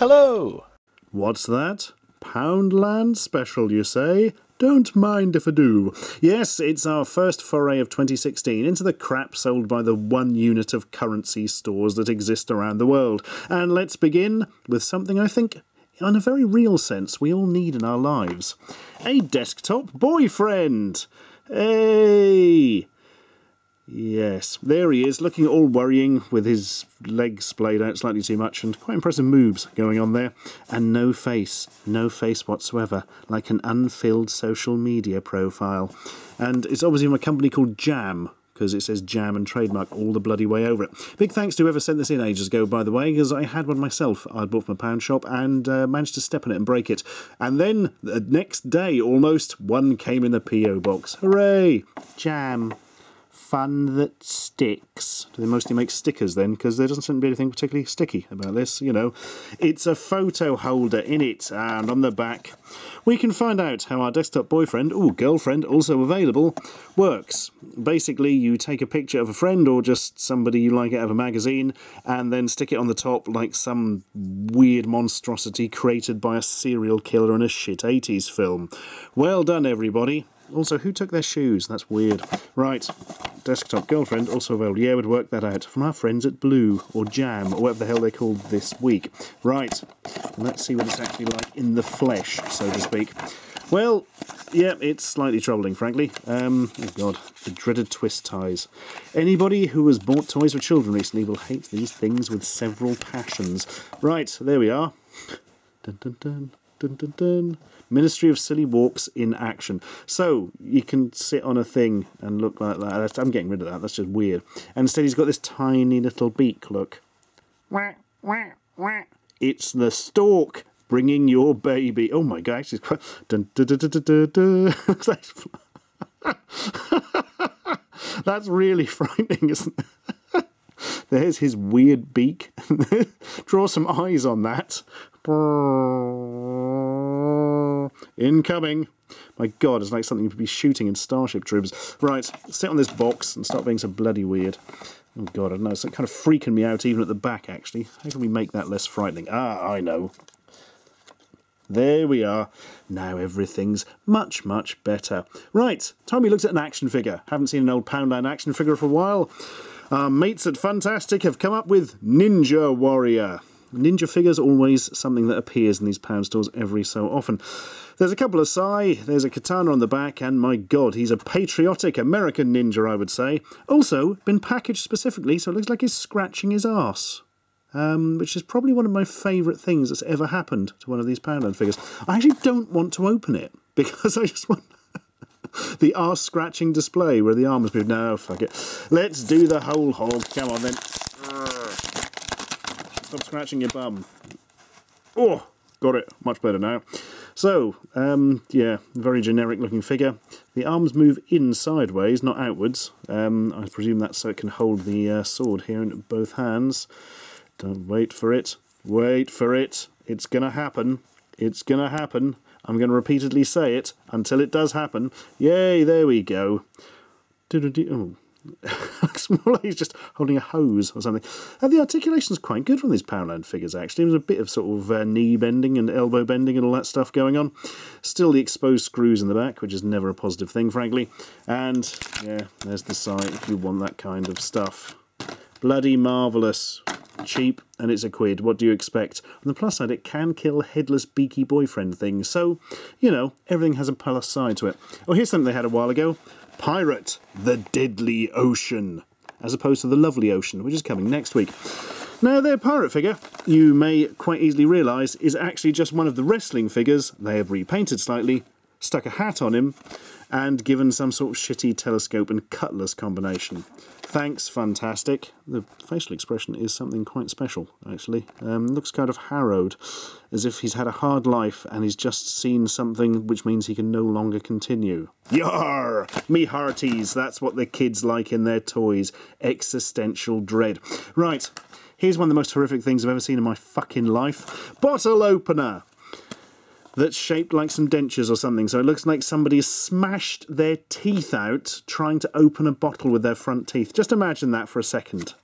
Hello! What's that? Poundland special, you say? Don't mind if I do. Yes, it's our first foray of 2016 into the crap sold by the one unit of currency stores that exist around the world. And let's begin with something I think, in a very real sense, we all need in our lives. A desktop boyfriend! Hey! Yes, there he is, looking all worrying with his legs splayed out slightly too much and quite impressive moves going on there. And no face, no face whatsoever, like an unfilled social media profile. And it's obviously from a company called Jam, because it says Jam and trademark all the bloody way over it. Big thanks to whoever sent this in ages ago, by the way, because I had one myself I'd bought from a pound shop and uh, managed to step on it and break it. And then the next day, almost, one came in the P.O. box. Hooray! Jam fun that sticks. Do they mostly make stickers then? Because there doesn't seem to be anything particularly sticky about this, you know. It's a photo holder in it, and on the back we can find out how our desktop boyfriend, oh, girlfriend, also available, works. Basically, you take a picture of a friend or just somebody you like out of a magazine, and then stick it on the top like some weird monstrosity created by a serial killer in a shit 80s film. Well done, everybody. Also, who took their shoes? That's weird. Right, desktop girlfriend, also available. Yeah, would work that out. From our friends at Blue, or Jam, or whatever the hell they're called this week. Right, let's see what it's actually like in the flesh, so to speak. Well, yeah, it's slightly troubling, frankly. Um, oh god, the dreaded twist ties. Anybody who has bought toys for children recently will hate these things with several passions. Right, there we are. Dun dun dun, dun dun dun. Ministry of Silly Walks in action. So you can sit on a thing and look like that. I'm getting rid of that. That's just weird. And instead, he's got this tiny little beak. Look. It's the stork bringing your baby. Oh my gosh! It's quite. Dun, dun, dun, dun, dun, dun. That's really frightening, isn't it? There's his weird beak. Draw some eyes on that. Incoming. My god, it's like something you would be shooting in Starship Troopers. Right, sit on this box and start being so bloody weird. Oh god, I don't know, it's kind of freaking me out even at the back, actually. How can we make that less frightening? Ah, I know. There we are. Now everything's much, much better. Right, time we looked at an action figure. Haven't seen an old Poundland action figure for a while. Our mates at Fantastic have come up with Ninja Warrior. Ninja figures always something that appears in these pound stores every so often. There's a couple of Sai, there's a katana on the back, and my god, he's a patriotic American ninja, I would say. Also, been packaged specifically, so it looks like he's scratching his ass. Um, which is probably one of my favourite things that's ever happened to one of these Poundland figures. I actually don't want to open it, because I just want the arse scratching display where the arm is moved. No, fuck it. Let's do the whole hog. Come on then. Stop scratching your bum. Oh, got it. Much better now. So, um, yeah, very generic looking figure. The arms move in sideways, not outwards. Um, I presume that's so it can hold the uh, sword here in both hands. Don't wait for it. Wait for it. It's going to happen. It's going to happen. I'm going to repeatedly say it until it does happen. Yay, there we go. Oh, looks more like he's just holding a hose or something. And the articulation's quite good from these Poundland figures, actually. There's a bit of sort of uh, knee bending and elbow bending and all that stuff going on. Still the exposed screws in the back, which is never a positive thing, frankly. And, yeah, there's the side if you want that kind of stuff. Bloody marvellous. Cheap, and it's a quid. What do you expect? On the plus side, it can kill headless, beaky boyfriend things. So, you know, everything has a plus side to it. Oh, here's something they had a while ago. Pirate, the Deadly Ocean, as opposed to the Lovely Ocean, which is coming next week. Now, their pirate figure, you may quite easily realise, is actually just one of the wrestling figures they have repainted slightly, stuck a hat on him, and given some sort of shitty telescope and cutlass combination. Thanks, fantastic. The facial expression is something quite special, actually. Um, looks kind of harrowed, as if he's had a hard life and he's just seen something which means he can no longer continue. Yar! Me hearties, that's what the kids like in their toys. Existential dread. Right, here's one of the most horrific things I've ever seen in my fucking life. Bottle opener! That's shaped like some dentures or something. So it looks like somebody smashed their teeth out trying to open a bottle with their front teeth. Just imagine that for a second.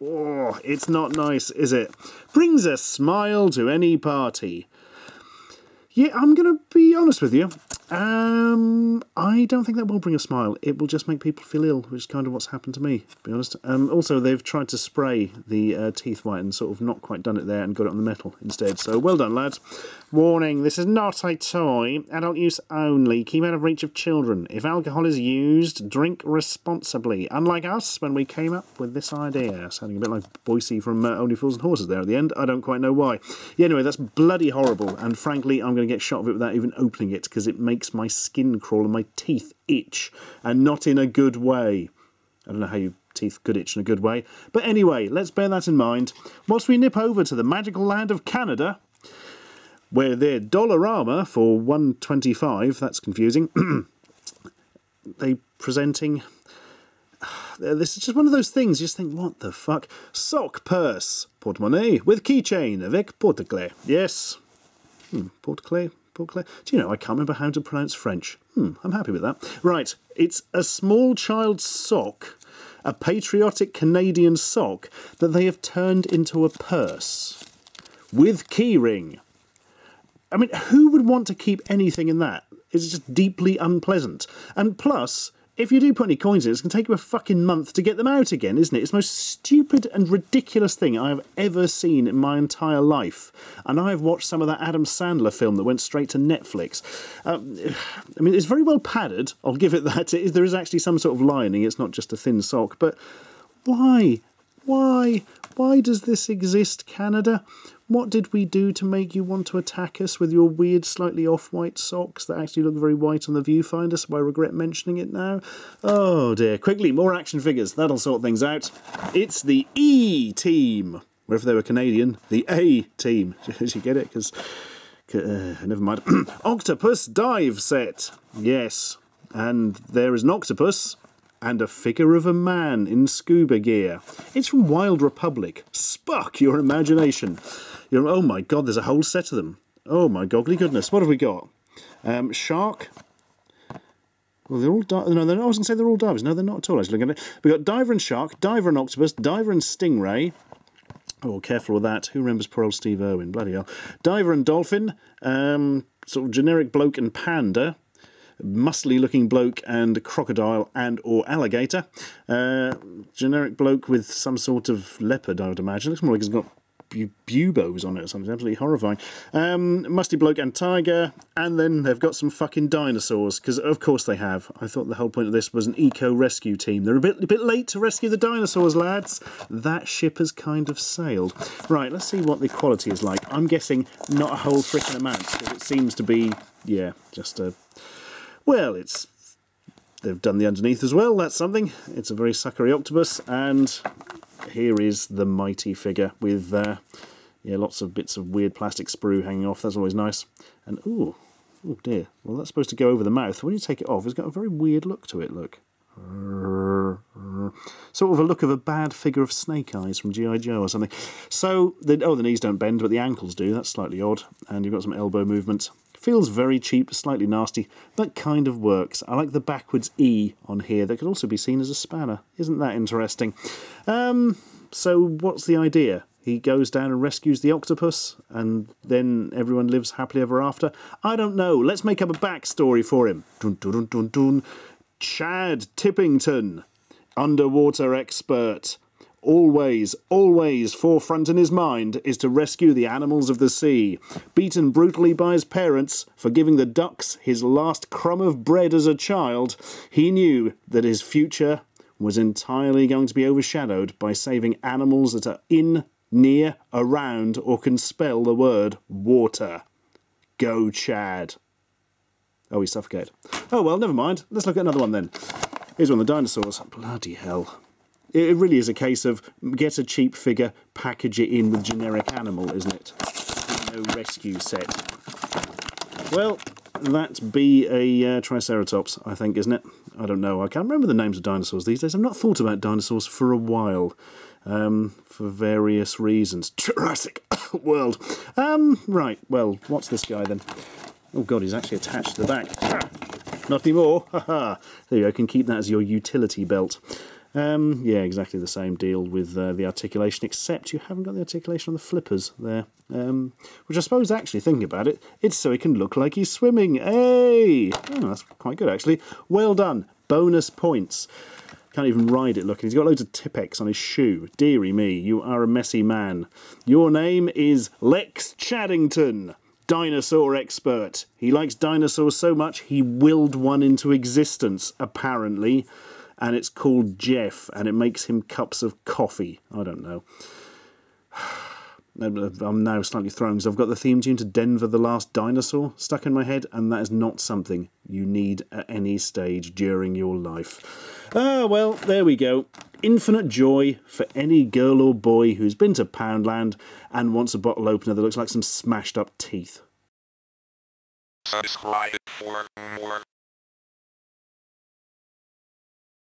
Oh, it's not nice, is it? Brings a smile to any party. Yeah, I'm going to be honest with you. Um, I don't think that will bring a smile. It will just make people feel ill, which is kind of what's happened to me, to be honest. Um, also, they've tried to spray the uh, teeth white and sort of not quite done it there and got it on the metal instead. So well done, lads. Warning, this is not a toy. Adult use only. Keep out of reach of children. If alcohol is used, drink responsibly. Unlike us, when we came up with this idea. Sounding a bit like Boycie from uh, Only Fools and Horses there at the end. I don't quite know why. Yeah, anyway, that's bloody horrible. And frankly, I'm going to get shot of it without even opening it because it makes my skin crawl and my teeth itch, and not in a good way. I don't know how your teeth could itch in a good way. But anyway, let's bear that in mind. Whilst we nip over to the magical land of Canada, where they're Dollarama for 125, that's confusing, they presenting... This is just one of those things, you just think, what the fuck? Sock purse, portemonnaie with keychain avec porte-clés. Yes. Hmm, porte-clés? Do you know, I can't remember how to pronounce French. Hmm, I'm happy with that. Right, it's a small child's sock, a patriotic Canadian sock, that they have turned into a purse. With keyring. I mean, who would want to keep anything in that? It's just deeply unpleasant. And plus, if you do put any coins in, it's going to take you a fucking month to get them out again, isn't it? It's the most stupid and ridiculous thing I have ever seen in my entire life. And I have watched some of that Adam Sandler film that went straight to Netflix. Um, I mean, it's very well padded, I'll give it that. there is actually some sort of lining, it's not just a thin sock. But why? Why? Why does this exist, Canada? What did we do to make you want to attack us with your weird, slightly off-white socks that actually look very white on the viewfinder, so I regret mentioning it now? Oh dear. Quickly, more action figures. That'll sort things out. It's the E-Team. Or if they were Canadian, the A-Team. Did you get it? Because... Uh, never mind. octopus dive set. Yes. And there is an octopus and a figure of a man in scuba gear. It's from Wild Republic. Spark your imagination. You're, oh my god, there's a whole set of them. Oh my goggly goodness. What have we got? Um, shark. Well, they're all no. They're, I was going to say they're all divers. No, they're not at all. Actually, looking at it, we've got diver and shark, diver and octopus, diver and stingray. Oh, careful with that. Who remembers poor old Steve Irwin? Bloody hell. Diver and dolphin. Um, sort of generic bloke and panda muscly looking bloke and crocodile and or alligator. Uh, generic bloke with some sort of leopard, I would imagine. Looks more like he's got bu buboes on it or something. Absolutely horrifying. Um, musty bloke and tiger, and then they've got some fucking dinosaurs because of course they have. I thought the whole point of this was an eco rescue team. They're a bit a bit late to rescue the dinosaurs, lads. That ship has kind of sailed. Right, let's see what the quality is like. I'm guessing not a whole freaking amount because it seems to be yeah just a well, it's they've done the underneath as well. That's something. It's a very suckery octopus, and here is the mighty figure with uh, yeah, lots of bits of weird plastic sprue hanging off. That's always nice. And ooh, oh dear. Well, that's supposed to go over the mouth. When you take it off, it's got a very weird look to it. Look. Sort of a look of a bad figure of Snake Eyes from G.I. Joe or something. So, the, oh, the knees don't bend, but the ankles do. That's slightly odd. And you've got some elbow movement. Feels very cheap, slightly nasty, but kind of works. I like the backwards E on here that could also be seen as a spanner. Isn't that interesting? Um, so what's the idea? He goes down and rescues the octopus, and then everyone lives happily ever after? I don't know. Let's make up a backstory for him. Dun, dun, dun, dun, Chad Tippington, underwater expert always, always forefront in his mind is to rescue the animals of the sea. Beaten brutally by his parents for giving the ducks his last crumb of bread as a child, he knew that his future was entirely going to be overshadowed by saving animals that are in, near, around, or can spell the word water. Go, Chad. Oh, he suffocated. Oh, well, never mind. Let's look at another one then. Here's one of the dinosaurs. Bloody hell. It really is a case of get a cheap figure, package it in with generic animal, isn't it? No rescue set. Well, that be a uh, Triceratops, I think, isn't it? I don't know. I can't remember the names of dinosaurs these days. I've not thought about dinosaurs for a while. Um, for various reasons. Jurassic World. Um, right, well, what's this guy then? Oh god, he's actually attached to the back. Ah, not anymore. There you go, can keep that as your utility belt. Um, yeah, exactly the same deal with uh, the articulation, except you haven't got the articulation on the flippers there. Um, which I suppose, actually, thinking about it, it's so he can look like he's swimming. Hey! Oh, that's quite good, actually. Well done. Bonus points. Can't even ride it looking. He's got loads of Tipp-Ex on his shoe. Deary me, you are a messy man. Your name is Lex Chaddington dinosaur expert. He likes dinosaurs so much he willed one into existence, apparently and it's called Jeff, and it makes him cups of coffee. I don't know. I'm now slightly thrown because I've got the theme tune to Denver the Last Dinosaur stuck in my head, and that is not something you need at any stage during your life. Ah, well, there we go. Infinite joy for any girl or boy who's been to Poundland and wants a bottle opener that looks like some smashed up teeth. Subscribe for more